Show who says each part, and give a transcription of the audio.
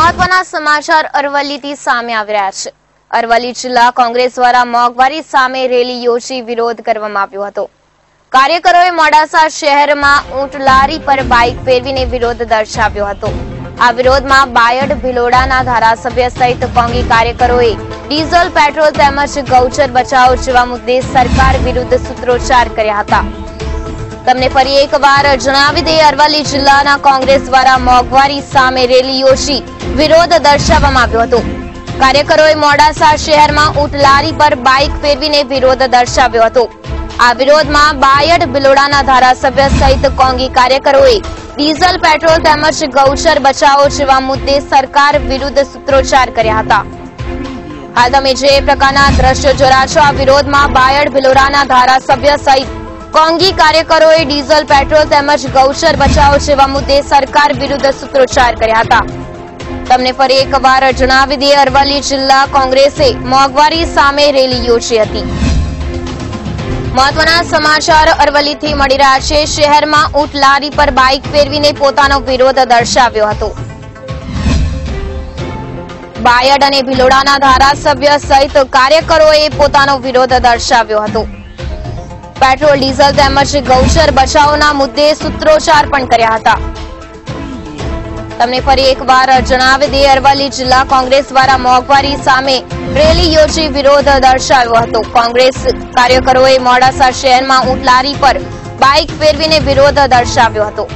Speaker 1: મહત્વના સમાચાર અરવલ્લીથી સામે આવી રહ્યા છે. અરવલ્લી જિલ્લા કોંગ્રેસ દ્વારા મોંઘવારી સામે રેલી યોજી વિરોધ કરવામાં આવ્યો હતો. કાર્યકરોએ મોડાસા શહેરમાં ઊંટ લારી પર બાઇક ફેરવીને વિરોધ દર્શાવ્યો હતો. આ વિરોધમાં બાયડ ભિલોડાના ધારાસભ્ય સહિત કોંગી કાર્યકરોએ ડીઝલ, પેટ્રોલ તેમજ ગૌચર બચાવ જેવા મુદ્દે સરકાર વિરુદ્ધ સૂત્રોચ્ચાર કર્યા હતા. તમને ફરી એકવાર જણાવી દઈએ, અરવલ્લી જિલ્લાના કોંગ્રેસ દ્વારા મોંઘવારી સામે રેલી યોજી વિરોધ દર્શાવવામાં આવ્યો હતો. કાર્યકરોએ મોડાસા શહેરમાં ઉટલારી પર બાઇક ફેરવીને વિરોધ દર્શાવ્યો હતો. આ વિરોધમાં બાયડ બિલોડાના ધારાસભ્ય સહિત કોંગી કાર્યકરોએ ડીઝલ, પેટ્રોલ તેમજ ગૌચર બચાવો જેવા મુદ્દે સરકાર વિરુદ્ધ સૂત્રોચ્ચાર કર્યા હતા. હાલ તમે જે પ્રકારના દ્રશ્યો જોયા છો, આ વિરોધમાં બાયડ ભિલોરાના ધારાસભ્ય સહિત કોંગી કાર્યકરોએ ડીઝલ, પેટ્રોલ તેમજ ગૌચર બચાવો જેવા મુદ્દે સરકાર વિરુદ્ધ સૂત્રોચ્ચાર કર્યા હતા. તમને ફરી એકવાર જણાવી દઈએ, અરવલ્લી જિલ્લા કોંગ્રેસે મોંઘવારી સામે રેલી યોજી હતી. મહત્વના સમાચાર અરવલ્લીથી મળી રહ્યા છે. શહેરમાં ઊંટ લારી પર બાઇક ફેરવીને પોતાનો વિરોધ દર્શાવ્યો હતો. બાયડ અને ભિલોડાના ધારાસભ્ય સહિત કાર્યકરોએ પોતાનો વિરોધ દર્શાવ્યો હતો. પેટ્રોલ, ડીઝલ તેમજ ગૌચર બચાવના મુદ્દે સૂત્રોચ્ચાર પણ કર્યા હતા. તમને ફરી એકવાર જણાવી દે અરવલ્લી જિલ્લા કોંગ્રેસ દ્વારા મોંઘવારી સામે રેલી યોજી વિરોધ દર્શાવ્યો હતો. કોંગ્રેસ કાર્યકરોએ મોડાસા શહેરમાં ઉંટલારી પર બાઇક ફેરવીને વિરોધ દર્શાવ્યો હતો.